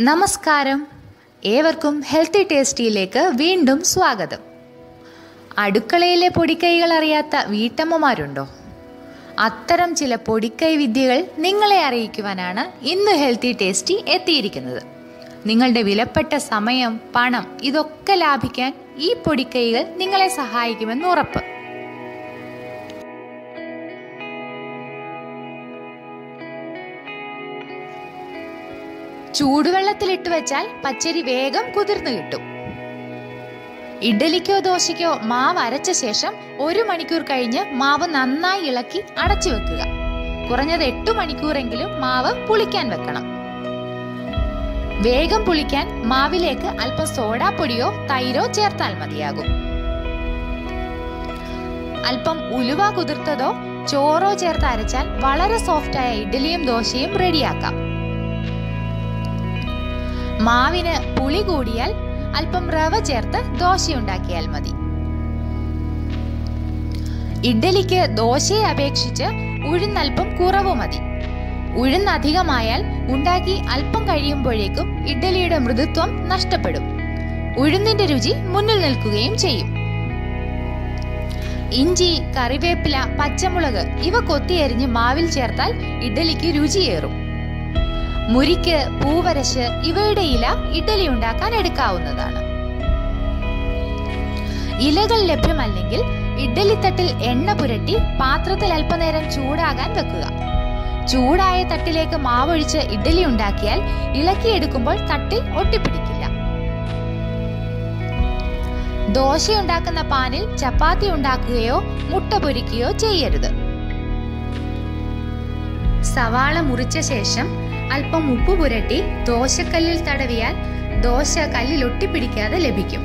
നമസ്കാരം. ഏവർക്കും ഹെൽത്തി ടേസ്റ്റിയിലേക്ക് വീണ്ടും സ്വാഗതം. അടുക്കളയിലെ പൊടിക്കൈകൾ അറിയാത്ത വീട്ടമ്മമാരുണ്ടോ? അത്തരം ചില പൊടിക്കൈ വിദ്യകൾ നിങ്ങളെ അറിയിക്കുവാനാണ് ഇന്ന് ഹെൽത്തി ടേസ്റ്റി എത്തിയിരിക്കുന്നത്. നിങ്ങളുടെ വിലപ്പെട്ട സമയം പണം ഇതൊക്കെ ലാഭിക്കാൻ ഈ പൊടിക്കൈകൾ നിങ്ങളെ സഹായിക്കുമെന്ന് ഉറപ്പ്. ചൂടുവെള്ളത്തിലിട്ട് വെച്ചാൽ പച്ചരി വേഗം കുതിർന്നു കിട്ടും. ഇഡലിക്കോ ദോശയ്ക്കോ മാവ് അരച്ച ശേഷം ഒരു മണിക്കൂർ കഴിഞ്ഞ് മാവ് നന്നായി ഇളക്കി അടച്ചു വെക്കുക. കുറഞ്ഞത് എട്ടു മണിക്കൂറെങ്കിലും മാവ് പുളിക്കാൻ വെക്കണം. വേഗം പുളിക്കാൻ മാവിലേക്ക് അല്പം സോഡാപ്പൊടിയോ തൈരോ ചേർത്താൽ മതിയാകും. അല്പം ഉലുവ കുതിർത്തതോ ചോറോ ചേർത്ത് അരച്ചാൽ വളരെ സോഫ്റ്റായ ഇഡ്ഡലിയും ദോശയും റെഡിയാക്കാം. മാവിന് പുളി കൂടിയാൽ അല്പം റവ ചേർത്ത് ദോശയുണ്ടാക്കിയാൽ മതി. ഇഡ്ഡലിക്ക് ദോശയെ അപേക്ഷിച്ച് ഉഴുന്നൽപ്പം കുറവ് മതി. ഉഴുന്ന് അധികമായാൽ ഉണ്ടാക്കി അല്പം കഴിയുമ്പോഴേക്കും ഇഡ്ഡലിയുടെ മൃദുത്വം നഷ്ടപ്പെടും. ഉഴുന്നിന്റെ രുചി മുന്നിൽ നിൽക്കുകയും ചെയ്യും. ഇഞ്ചി കറിവേപ്പില പച്ചമുളക് ഇവ കൊത്തിയരിഞ്ഞ് മാവിൽ ചേർത്താൽ ഇഡ്ഡലിക്ക് രുചിയേറും. മുരിക്ക് പൂവരശ് ഇവയുടെ ഇല ഇഡലി ഉണ്ടാക്കാൻ എടുക്കാവുന്നതാണ്. ഇലകൾ ലഭ്യമല്ലെങ്കിൽ ഇഡ്ഡലിത്തട്ടിൽ എണ്ണ പുരട്ടി പാത്രത്തിൽ അല്പനേരം ചൂടാകാൻ വെക്കുക. ചൂടായ തട്ടിലേക്ക് മാവൊഴിച്ച് ഇഡ്ഡലി ഉണ്ടാക്കിയാൽ ഇളക്കിയെടുക്കുമ്പോൾ തട്ടിൽ ഒട്ടിപ്പിടിക്കില്ല. ദോശ ഉണ്ടാക്കുന്ന പാനിൽ ചപ്പാത്തി ഉണ്ടാക്കുകയോ മുട്ട പൊരിക്കുകയോ ചെയ്യരുത്. സവാള മുറിച്ച ശേഷം അല്പം ഉപ്പ് പുരട്ടി ദോശക്കല്ലിൽ തടവിയാൽ ദോശ കല്ലിൽ ഒട്ടിപ്പിടിക്കാതെ ലഭിക്കും.